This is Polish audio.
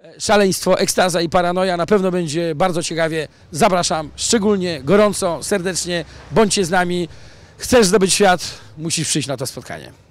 E, szaleństwo, ekstaza i paranoja. Na pewno będzie bardzo ciekawie. Zapraszam szczególnie, gorąco, serdecznie. Bądźcie z nami. Chcesz zdobyć świat, musisz przyjść na to spotkanie.